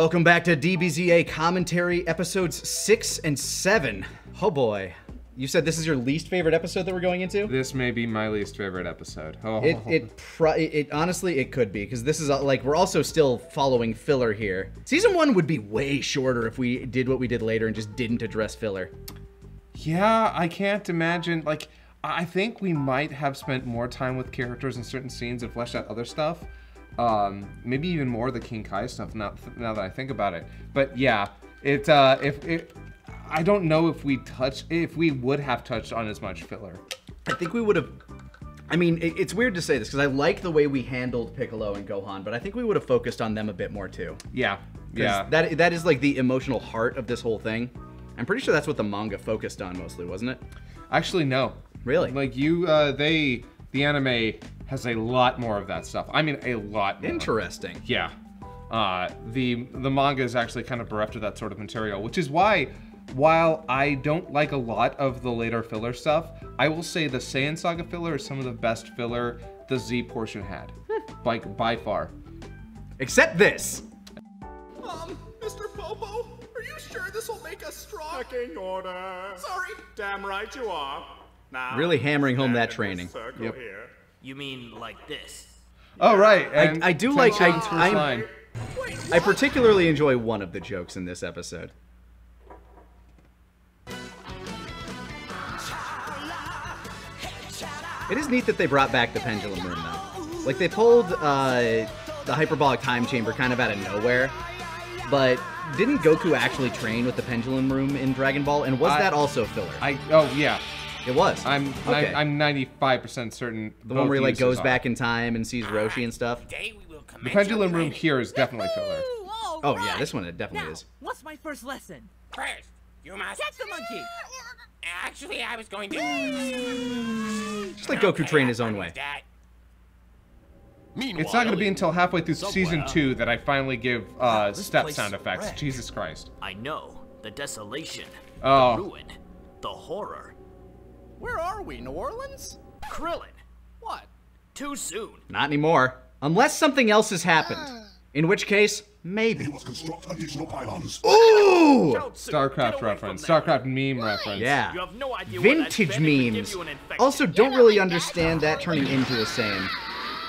Welcome back to DBZA commentary episodes six and seven. Oh boy. You said this is your least favorite episode that we're going into? This may be my least favorite episode. Oh, It it pro- it, it honestly it could be because this is uh, like we're also still following filler here. Season one would be way shorter if we did what we did later and just didn't address filler. yeah, I can't imagine. Like, I think we might have spent more time with characters in certain scenes and fleshed out other stuff. Um, maybe even more the King Kai stuff. Now, now that I think about it, but yeah, it. Uh, if it, I don't know if we touch if we would have touched on as much filler. I think we would have. I mean, it, it's weird to say this because I like the way we handled Piccolo and Gohan, but I think we would have focused on them a bit more too. Yeah, yeah. That that is like the emotional heart of this whole thing. I'm pretty sure that's what the manga focused on mostly, wasn't it? Actually, no. Really? Like you, uh, they the anime has a lot more of that stuff. I mean, a lot. More. Interesting. Yeah. Uh, the the manga is actually kind of bereft of that sort of material, which is why, while I don't like a lot of the later filler stuff, I will say the Saiyan Saga filler is some of the best filler the Z portion had, like by far. Except this. Um, Mr. Popo, are you sure this will make us strong? King order. Sorry. Damn right you are. Now, Really hammering home that training. Circle Yep. here. You mean like this? Oh right, and I do like- I- Tension's I'm- line. Wait, I particularly enjoy one of the jokes in this episode. It is neat that they brought back the pendulum room though. Like they pulled uh, the hyperbolic time chamber kind of out of nowhere, but didn't Goku actually train with the pendulum room in Dragon Ball? And was I- that also filler? I oh yeah, it was. I'm okay. I, am 95 percent certain. the one where he like goes back in time and sees Roshi and stuff. Today we will The pendulum room here is definitely filler. Oh yeah, this one it definitely Now, is. what's my first lesson? First, you must Catch the monkey! Actually, I was going to. Just let Goku train his own way. That. It's not going to be until halfway through season two that I finally give uh, step sound effects. wrecked. Jesus Christ. I know the desolation, Oh. the ruin, the horror. Where are we? New Orleans? Krillin, What? too soon. Not anymore. Unless something else has happened. Ah. In which case, maybe. must construct additional pylons. Ooh! StarCraft reference. StarCraft meme reference. Yeah. You have no idea Vintage been. It could give memes. you an infection. Also, don't really understand that turning into a Saiyan.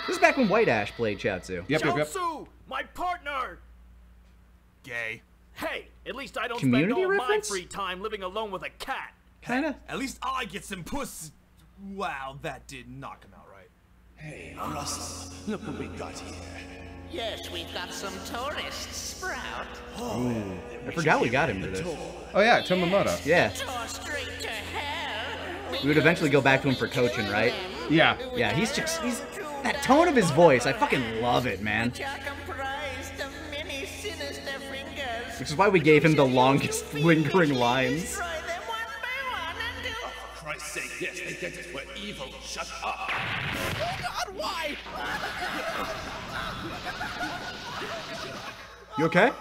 This is back when White Ash played Chaozu. Yep, yep, yep. Chaozu, my partner. Gay. Hey, at least I don't Community spend all reference? my free time living alone with a cat. Kinda. At least I get some puss. Wow, that did not come out right. Hey, Russell, look what we got here. Yes, we've got some tourists, Sprout. Oh, Ooh. I forgot we got him for this. Oh yeah, Tomomoto. Yeah. Tour straight to hell. We would eventually go back to him for coaching, right? Yeah. Yeah, he's just he's that tone of his voice. I fucking love it, man. Which are comprised of many sinister fingers. Which is why we gave him the longest lingering lines. Sake, yes, get us. We're evil. Shut up. Oh God, why? You okay? Oh,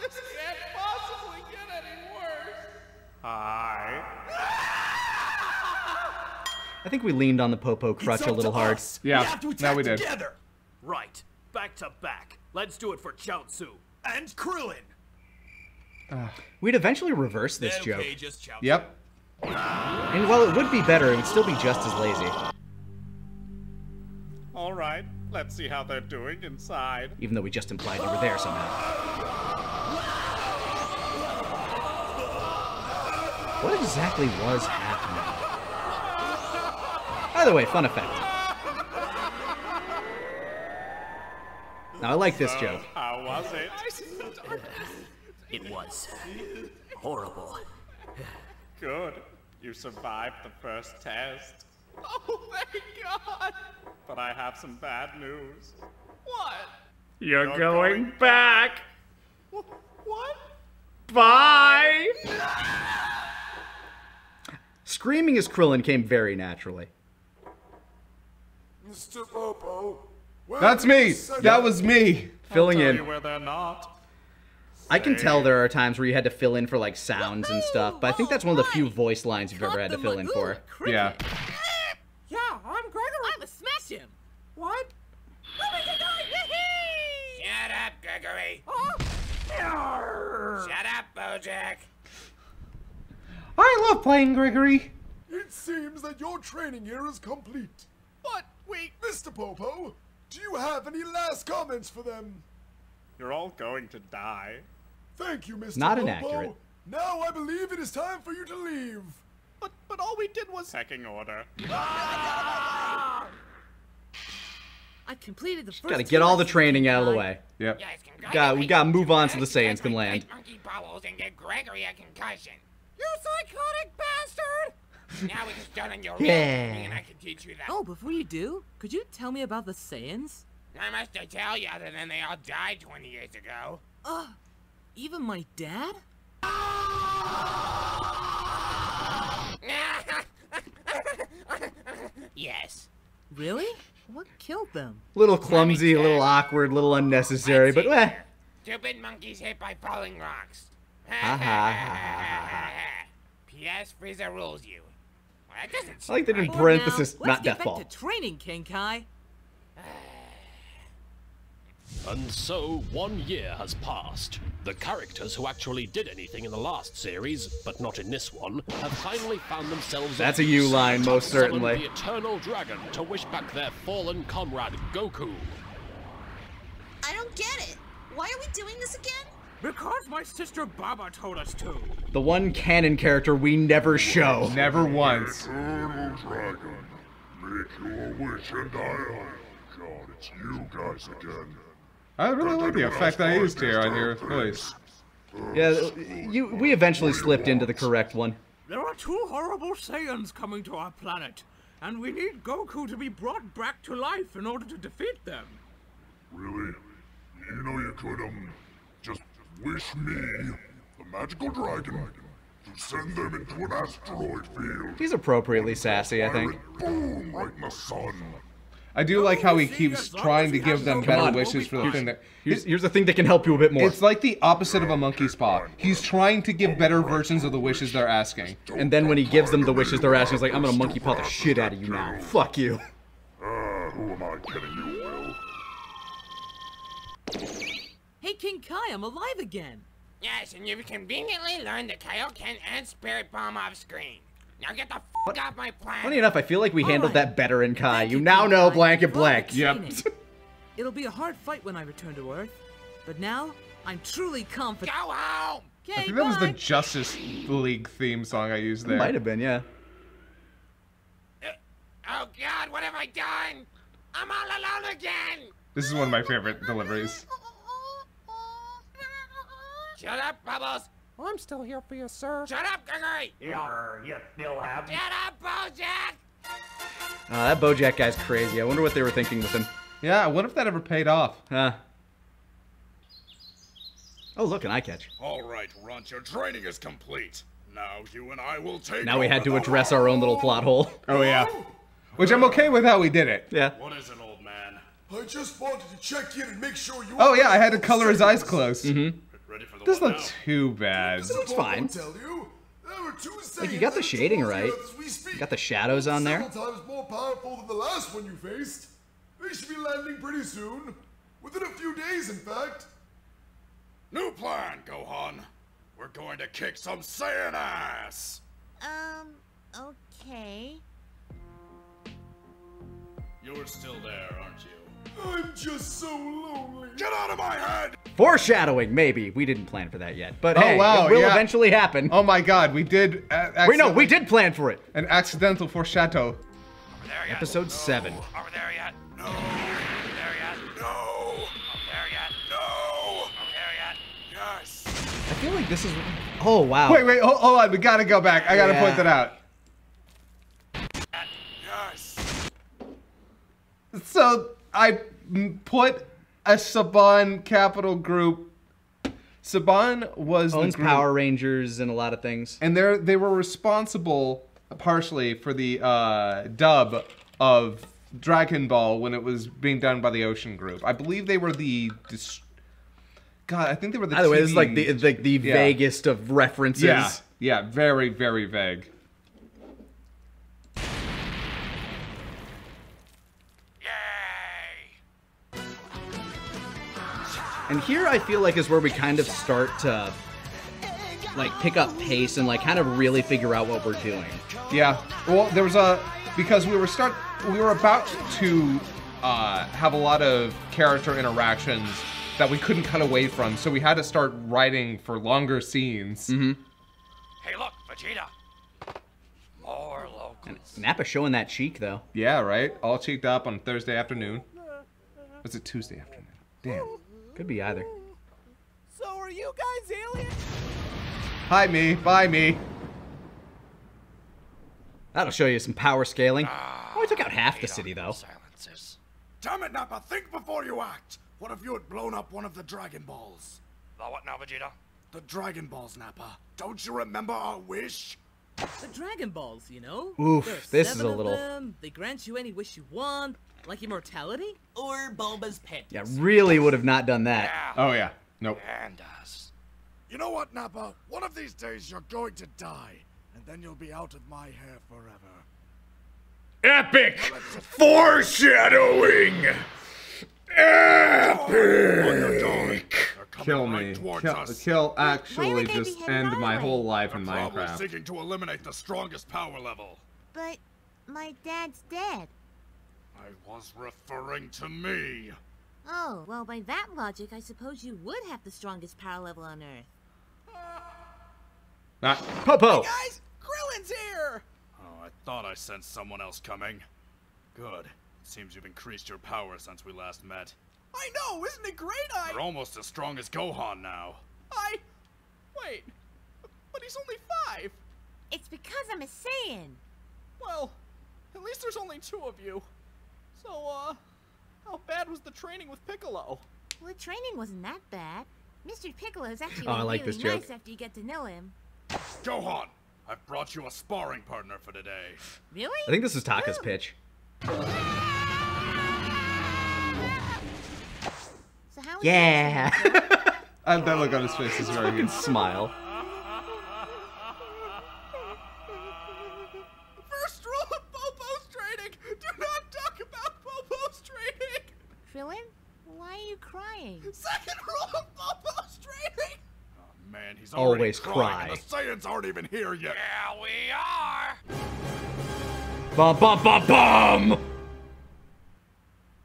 this can't possibly get any worse. Hi. I think we leaned on the Popo crutch a little hard. Yeah, now we did. Together. Right, back to back. Let's do it for Chaozu. And Krillin. We'd eventually reverse this Then, joke. just. Yep. And while it would be better, it would still be just as lazy. All right. Let's see how they're doing inside. Even though we just implied you were there somehow. What exactly was happening? Either way, fun effect. Now I like this joke. How was it? It was horrible. Good. You survived the first test. Oh, thank God. But I have some bad news. What? You're, going, back. What? Bye. Screaming as Krillin came very naturally. Mr. Popo. That's me. That was me. Filling in. where they're not. I can tell there are times where you had to fill in for like sounds and stuff, but I think that's one of the few voice lines you've ever had to fill in for. Yeah. Yeah, I'm Gregory. I'ma smash him. What? Shut up, Gregory. Shut up, Bojack. I love playing Gregory. It seems that your training year is complete. But wait, Mr. Popo, do you have any last comments for them? You're all going to die. Thank you, Mr. Not Popo. inaccurate. Now I believe it is time for you to leave. But but all we did was Pecking order. I completed the first. Gotta get all the training out of the way. Yep. Yes, Got- we gotta move on so the Saiyans can land. Monkey bubbles and get Gregory a concussion. You psychotic bastard! Now it's done on your Yeah. and I can teach you that. Oh, before you do, could you tell me about the Saiyans? Not much to tell you other than they all died 20 years ago. Ugh, even my dad? yes. Really? What killed them? Little clumsy, a little awkward, a little unnecessary, but eh. Stupid monkeys hit by falling rocks. ha, ha, ha, P.S. Frieza rules you. Well, that doesn't I like that in seem For parenthesis, now, not let's get death ball. back to training, Kenkai. And so, one year has passed. The characters who actually did anything in the last series, but not in this one, have finally found themselves. That's on a you line, most summon certainly. The Eternal Dragon to wish back their fallen comrade Goku. I don't get it. Why are we doing this again? because my sister Baba told us to. The one canon character we never show. Never once. Eternal Dragon, make your wish and I. God, it's you guys again. I really like the effect I used here on your voice. Yeah, you. We eventually slipped into the correct one. There are two horrible Saiyans coming to our planet, and we need Goku to be brought back to life in order to defeat them. Really? You know you could, um, just wish me, the magical dragon, to send them into an asteroid field. He's appropriately sassy, I think. Boom, right in the sun. I do like how he keeps trying to give them better on. wishes for the thing that. Here's, here's the thing that can help you a bit more. It's like the opposite of a monkey's paw. He's trying to give better versions of the wishes they're asking. And then when he gives them the wishes they're asking, he's like, I'm gonna monkey paw the shit out of you now. Fuck you. Ah, who am I kidding you, Will? Hey, Kai, I'm alive again. Yes, and you've conveniently learned the Kaioken and Spirit Bomb off screen. Now get the f off my planet. Funny enough, I feel like we handled Alright. that better in Kai. You you, now know Kenkai, blanket for blank. Yep. It'll be a hard fight when I return to Earth, but now I'm truly confident. Go home! Okay, I think that was the. Justice League theme song I used there. Might have been, yeah. Uh, oh God, what have I done? I'm all alone again. This is one of my favorite deliveries. Shut up, Bubbles. I'm still here for you, sir. Shut up, Gregory. Yarr, you still have me. Shut up, Bojack. Uh, that Bojack guy's crazy. I wonder what they were thinking with him. Yeah, I wonder if that ever paid off. Huh. Oh, look, an eye catch. All right, Runt, your training is complete. Now you and I will take Now we had to address our own little plot hole. Oh yeah. Which I'm okay with how we did it. Yeah. What is it, old man? I just wanted to check in and make sure you. Oh yeah, I had to color his eyes closed. Mm-hmm. Ready for the Doesn't look now? too bad. It's fine. Tell you, there were two Like, you got the shading right. towards the Earth as we speak. You got the shadows on there. Several times more powerful than the last one you faced. They should be landing pretty soon. Within a few days, in fact. New plan, Gohan. We're going to kick some Saiyan ass. Um, okay. You're still there, aren't you? I'm just so lonely. Get out of my head! Foreshadowing, maybe. We didn't plan for that yet. But Oh, hey, wow, it will yeah. eventually happen. Oh my god, we did. Uh, Wait, no, we did plan for it. An accidental foreshadow. Over there yet? Episode 7. Over there yet? No. Over there yet? No! Over there yet? No! Over there yet? Yes! I feel like this is. Oh, wow. Wait, wait, hold, hold on. We gotta go back. I gotta Yeah. point that out. Yes! So I put a Saban capital group. Saban was Owns Power Rangers and a lot of things. and they they were responsible partially for the uh, dub of Dragon Ball when it was being done by the Ocean Group. I believe they were the. God, I think they were the. By the way, this is like the the, the Yeah. vaguest of references. Yeah, yeah, very very vague. And here I feel like is where we kind of start to like pick up pace and like kind of really figure out what we're doing. Yeah. Well, there was a because we were start we were about to uh, have a lot of character interactions that we couldn't cut away from, so we had to start writing for longer scenes. Mm-hmm. Hey, look, Vegeta. More locals. Nappa showing that cheek though. Yeah, right. All cheeked up on Thursday afternoon. Was it Tuesday afternoon? Damn. Could be either. So are you guys aliens? Hi me. Bye me. That'll show you some power scaling. Ah, oh, we took out half the city though. Silences. Damn it, Nappa, think before you act. What if you had blown up one of the Dragon Balls? The what now, Vegeta? The Dragon Balls, Nappa. Don't you remember our wish? The Dragon Balls, you know? Oof, this is a little- Them. They grant you any wish you want, like immortality. Or Bulba's pet? Yeah, really would have not done that. Oh yeah. Nope. And us. You know what, Nappa? One of these days you're going to die, and then you'll be out of my hair forever. Epic foreshadowing. Epic. Kill me. Kill, kill actually just end my whole life in Probably Minecraft. seeking to eliminate the strongest power level. But my dad's dead. I was referring to me. Oh, well, by that logic, I suppose you would have the strongest power level on Earth. Ah, Popo. Guys, Krillin's here! Oh, I thought I sensed someone else coming. Good. Seems you've increased your power since we last met. I know, isn't it great? I. You're almost as strong as Gohan now. I. Wait. But he's only five. It's because I'm a Saiyan. Well, at least there's only two of you. So, uh. How bad was the training with Piccolo? Well, the training wasn't that bad. Mr. Piccolo is actually Oh, I like really this joke. nice after you get to know him. Gohan, I've brought you a sparring partner for today. Really? I think this is Taka's pitch. So how Yeah. And that look on his face is very good. smile. First rule of Popo's training! Do not talk about Popo's training! Krillin? Why are you crying? Second rule of Popo's training! Man, he's already Always crying, cry. the Saiyans aren't even here yet. Yeah, we are. Bum bum bum bum.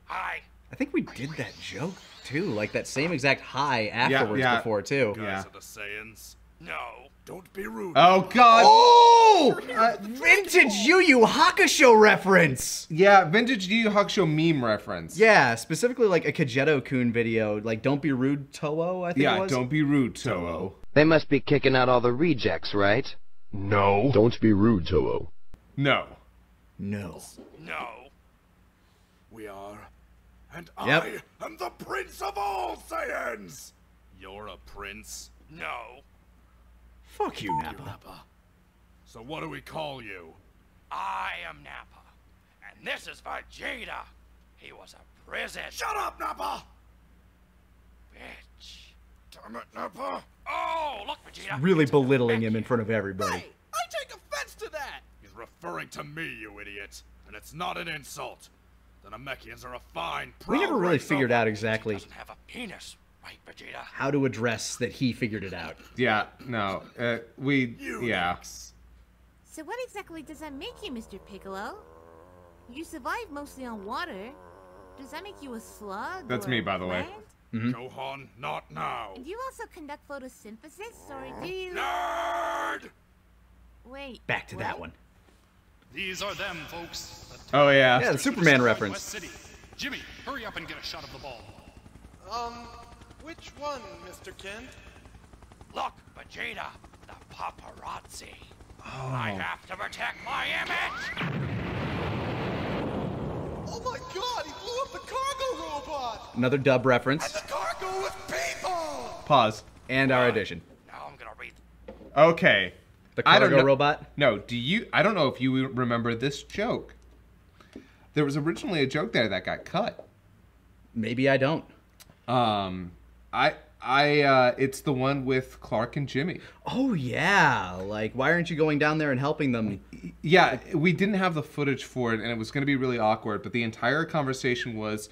Hi. I think we did that joke too, like that same exact hi afterwards yeah. before too. Guys Yeah. of the Saiyans. No. Don't be rude. Oh god. Oh, uh, vintage Yu Yu Hakusho reference. Yeah, vintage Yu Yu Hakusho meme reference. Yeah, specifically like a Kageto Kun video, like "Don't be rude, Toho." I think it Yeah, was. don't be rude, Toho. They must be kicking out all the rejects, right? No. Don't be rude, Toho. No. No. No. We are. And Yep. I am the Prince of all Saiyans! You're a prince. No. Fuck you, Nappa. Nappa. So what do we call you? I am Nappa. And this is Vegeta. He was a prison. Shut up, Nappa! Bitch. Damn it, Nappa! Oh, look, Vegeta. Really belittling him in front of everybody. Hey, I take offense to that! He's referring to me, you idiot. And it's not an insult. The Namekians are a fine, We never really figured out exactly Doesn't have a penis, right, Vegeta? how to address that he figured it out. Yeah, no. Uh, we yeah. So what exactly does that make you, Mr. Piccolo? You survive mostly on water. Does that make you a slug? That's or me, by the way. Plant? Gohan, not now. Do you also conduct photosynthesis, or do you... Nerd! Wait. Back to that what? one. These are them, folks. Oh yeah. Yeah, the Superman West reference. City. Jimmy, hurry up and get a shot of the ball. Um, which one, Mr. Kent? Look, Vegeta, the paparazzi. Oh. I have to protect my image. Oh my god, he blew up the cargo robot! Another dub reference. And The cargo with people! Pause. And our addition. Now I'm gonna read. Okay. The I don't cargo know- robot. No, do you? I don't know if you remember this joke. There was originally a joke there that got cut. Maybe I don't. Um, I, I, uh, it's the one with Clark and Jimmy. Oh yeah, like why aren't you going down there and helping them? Yeah, we didn't have the footage for it, and it was going to be really awkward. But the entire conversation was,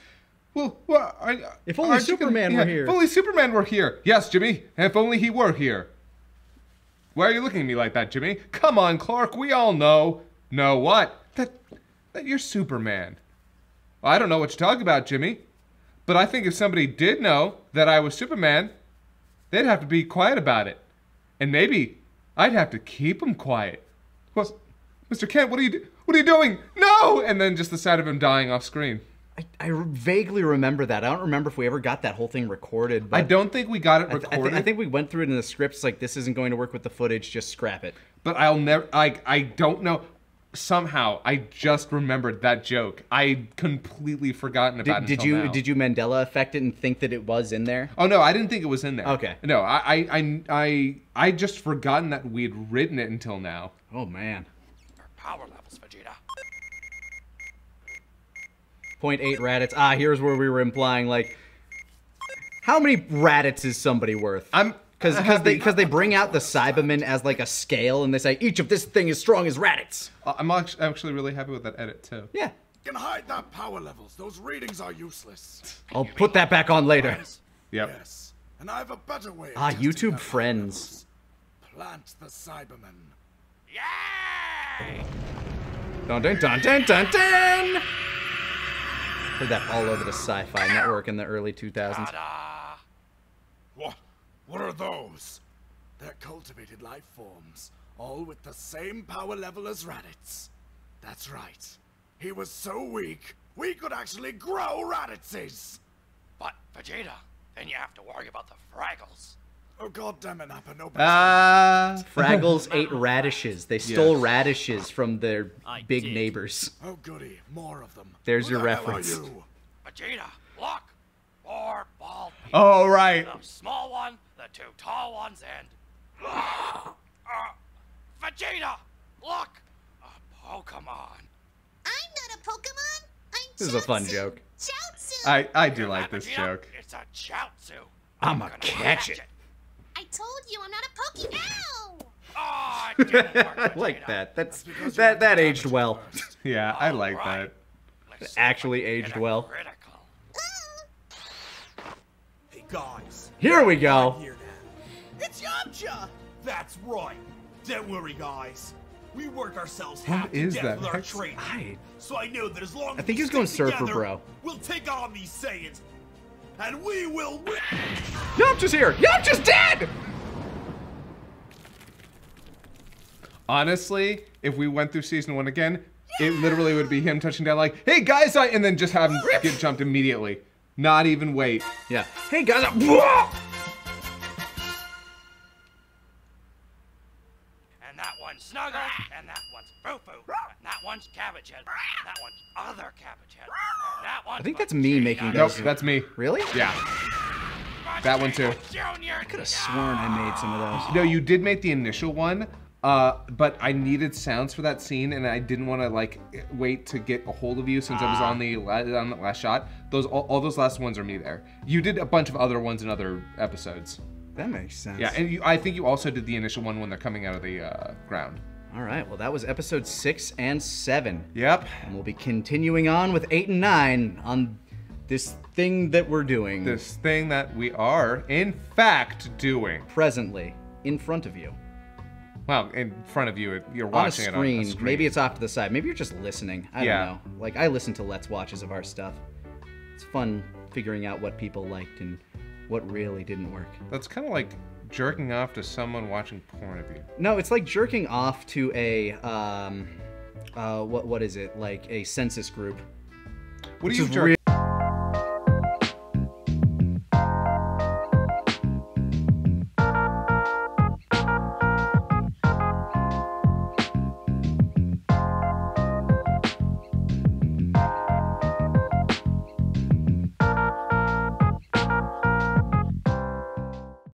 well, well I, If only Superman gonna- were yeah, here." If only Superman were here. Yes, Jimmy. If only he were here. Why are you looking at me like that, Jimmy? Come on, Clark. We all know. Know what? That that you're Superman. I don't know what you're talking about, Jimmy. But I think if somebody did know that I was Superman, they'd have to be quiet about it. And maybe I'd have to keep them quiet. Well, Mr. Kent, what are you do- what are you doing? No! And then just the sight of him dying off screen. I, I vaguely remember that. I don't remember if we ever got that whole thing recorded. But I don't think we got it I, th- I, recorded. I think we went through it in the scripts. Like this isn't going to work with the footage. Just scrap it. But I'll never. I I don't know. Somehow I just remembered that joke. I completely forgotten about. Did, it did until you now. did you Mandela affect it and think that it was in there? Oh no, I didn't think it was in there. Okay. No, I I I I, I just forgotten that we had written it until now. Oh man. Power levels, Vegeta. Point eight Raditz. Ah, here's where we were implying like, how many Raditz is somebody worth? I'm because because they because they bring out the Saibamen as like a scale and they say each of this thing is strong as Raditz. I'm actually, actually really happy with that edit too. Yeah. Can hide that power levels. Those readings are useless. I'll put that back on later. Yep. Yes. And I have a better way. of Ah, YouTube friends. Plant the Saibamen. Dun dun dun dun dun dun. Heard that all over the Sci-Fi Network in the early 2000s. What? What are those? They're cultivated life forms, all with the same power level as Raditz. That's right. He was so weak, we could actually grow Raditzes. But, Vegeta, then you have to worry about the Fraggles. Oh god damn it, Nappa, no Ah. Fraggles ate radishes. They stole Yes. radishes from their I big did. neighbors. Oh goody, more of them. There's Who your the hell are reference. you? Vegeta, look! Four bald people. Oh, right. The small one, the two tall ones, and... uh, Vegeta! Look! A Pokemon! I'm not a Pokemon. I'm This is a fun joke. Chaozu. I I do like this joke. It's a Chaozu. I'm a catch it. I told you I'm not a Poke. Ow! Oh, it didn't work, I like that. That's that that aged well. Yeah, I like that. Actually aged well. Hey guys. Here we go. I'm here now. It's Yamcha! That's right. Don't worry, guys. We work ourselves What half to death that? with our Hex- training. I- So I know that as long as I think we he's going stick surfer, together, bro. We'll take on these Saiyans. And we will win. Yamcha's here. Yamcha's dead. Honestly, if we went through season one again, it literally would be him touching down like, "Hey guys," I, and then just have him get jumped immediately, not even wait. Yeah. Hey guys. I- And that one's Snuggle, and that one's Fufu, and that one's Cabbage Head, and that one's Other Cabbage Head, and that one's I think that's me making Nope, those. that's me. Really? Yeah. That one too. Junior. I could have sworn I made some of those. No, you did make the initial one, uh, but I needed sounds for that scene, and I didn't want to like wait to get a hold of you since I was on the la- on the last shot. Those all, all those last ones are me there. You did a bunch of other ones in other episodes. That makes sense. Yeah, and you, I think you also did the initial one when they're coming out of the uh, ground. All right. Well, that was episode six and seven. Yep. And we'll be continuing on with eight and nine on this thing that we're doing This thing that we are, in fact, doing. presently in front of you. Well, in front of you, you're on a watching screen. it on a screen. Maybe it's off to the side. Maybe you're just listening. I Yeah. don't know. Like I listen to Let's Watches of our stuff. It's fun figuring out what people liked and what really didn't work. That's kind of like jerking off to someone watching porn of you. No, it's like jerking off to a um, uh, what what is it? Like a census group. What do you jerk